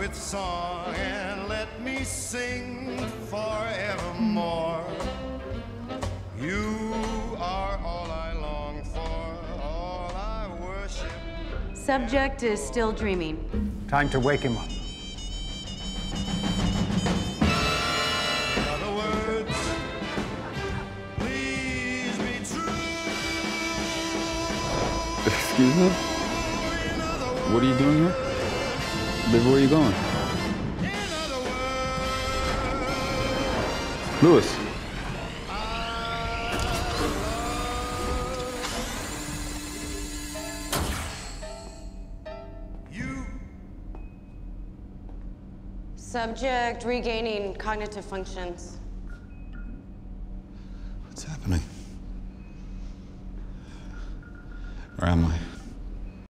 with song and let me sing forevermore. You are all I long for, all I worship. Subject is still dreaming. Time to wake him up. In other words, please be true. Excuse me? In other words, What are you doing here? Liv, where are you going? Lewis. Subject regaining cognitive functions. What's happening? Where am I?